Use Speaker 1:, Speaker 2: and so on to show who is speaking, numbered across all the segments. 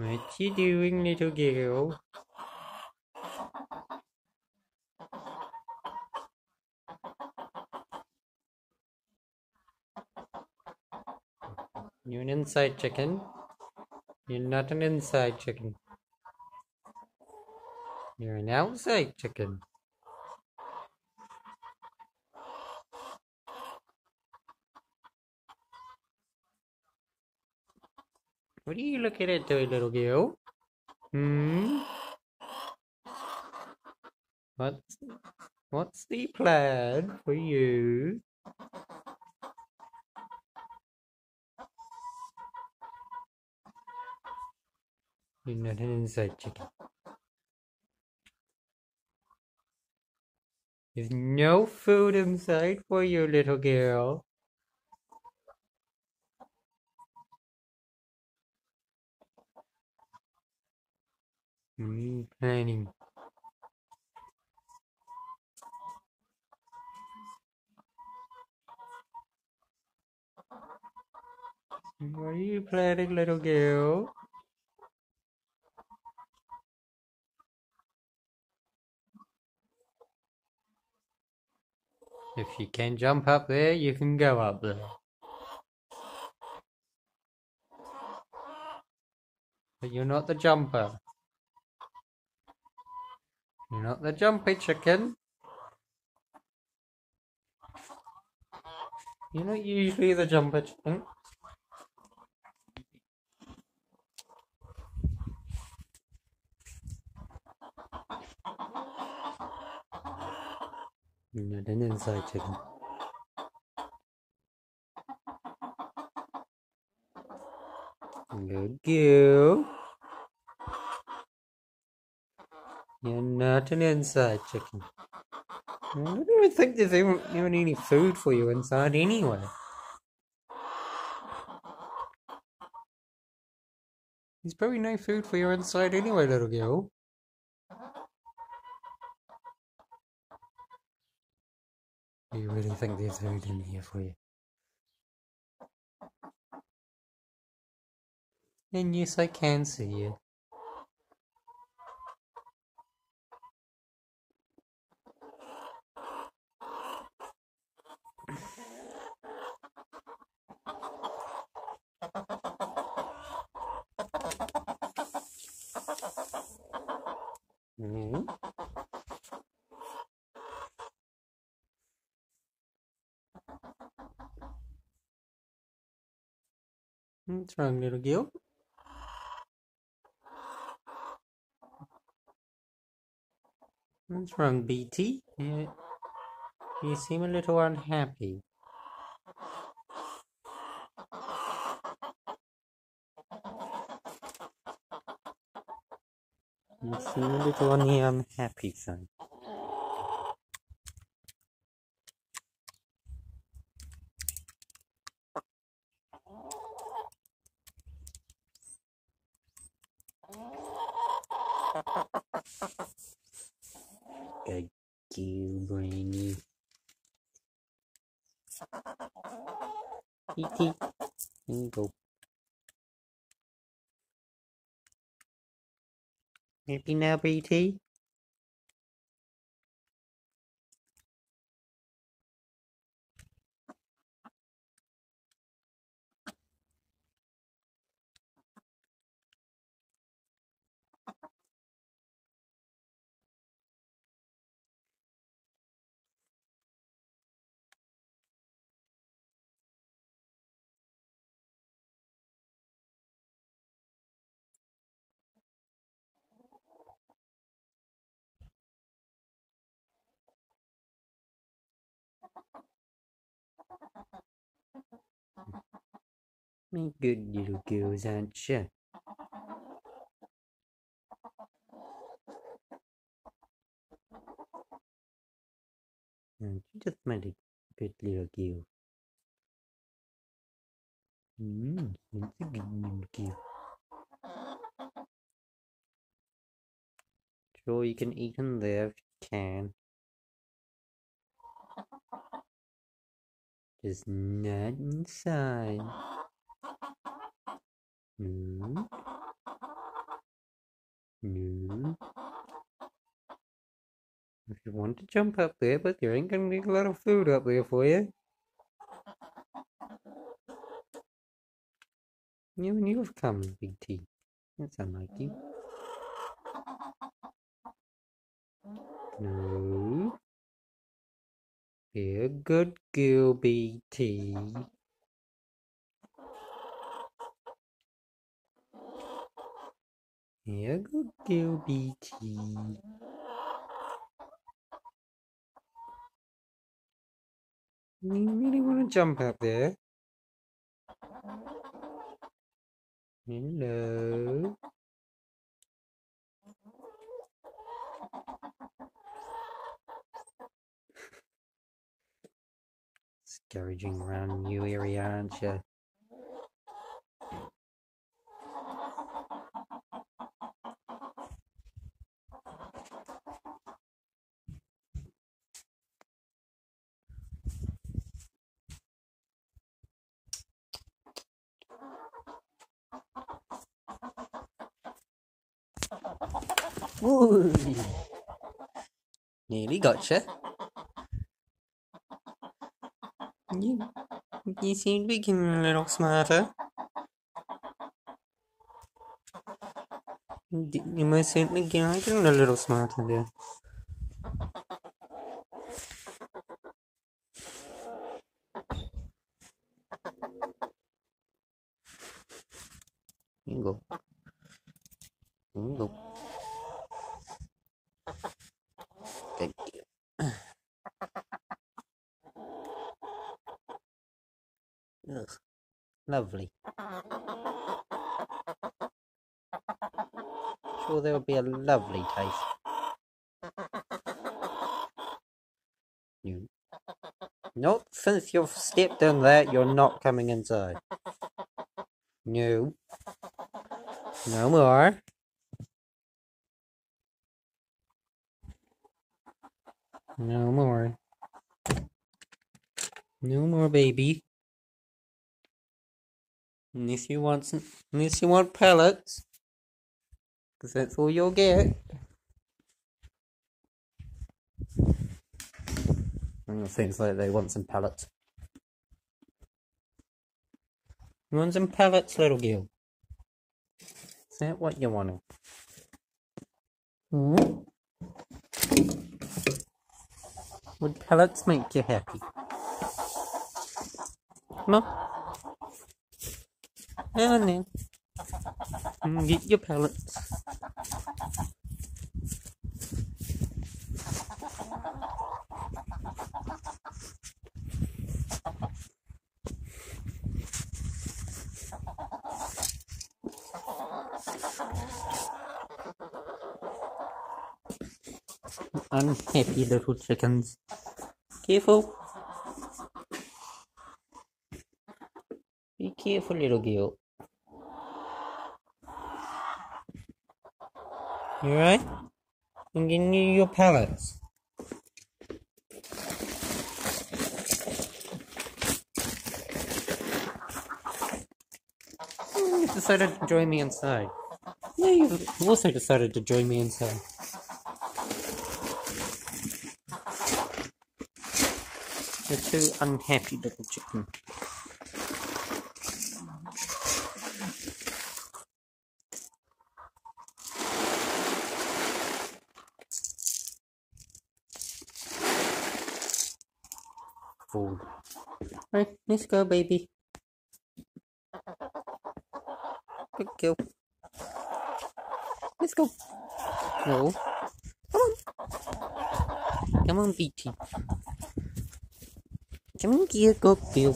Speaker 1: What you doing, little girl? You're an inside chicken. You're not an inside chicken. You're an outside chicken. What are you looking at, little girl? Hmm? What's, what's the plan for you? You're not an inside chicken. There's no food inside for you, little girl. Mm, planning. What are you planning, little girl? If you can jump up there, you can go up there. But you're not the jumper. You're not the jumpy chicken. You're not usually the jumper chicken. You're not an inside chicken. Good girl. You're not an inside chicken. I don't even think there's even, even any food for you inside anyway. There's probably no food for you inside anyway, little girl. Do you really think there's food in here for you? And yes, I can see you. Mm. What's wrong, little girl? What's wrong, BT? You seem a little unhappy. A little on the unhappy side. Thank you, Brainy. BT, here you go. Happy now, BT? Me good little girls, aren't you? Aren't you just my li- good little girl? Mmm, that's a good little girl. Sure, you can eat in there if you can. Just not inside. Mm. No. If you want to jump up there, but there ain't gonna be a lot of food up there for you. You and you've come, Big T. That's unlike you. No. Be a good girl, BT. Be a good girl, BT. You really want to jump up there? Hello. Scavenging around new area, aren't you? Nearly gotcha. You, you seem to be getting a little smarter. You most certainly get- getting a little smarter there. Here you go. You go. Good girl. Ugh, lovely. Sure, there will be a lovely taste. You. Not since you've stepped in that, you're not coming inside. No. No more. No more. No more, baby. Unless you want some, unless you want pellets. Because that's all you'll get. Mm, Seems like they want some pellets. You want some pellets, little girl? Is that what you want? Hmm? Would pellets make you happy? Come on. Mm, Get your pellets. Unhappy little chickens. Careful. Be careful, little girl. You right? I'm getting you your pellets. You decided to join me inside. Yeah, you also decided to join me inside. You're too unhappy little chicken. Fool. Right, let's go, baby. Good girl. Let's go. No. Come on. Come on, BT. Come on, here, go, BT.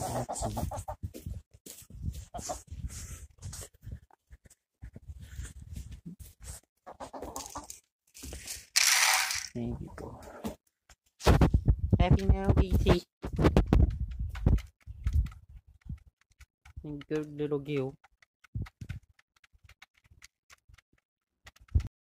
Speaker 1: There you go. Happy now, BT. Good little girl.